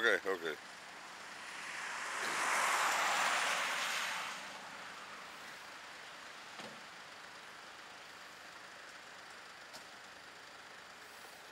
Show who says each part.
Speaker 1: Okay, okay.